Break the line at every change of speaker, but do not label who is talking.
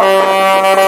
Uh...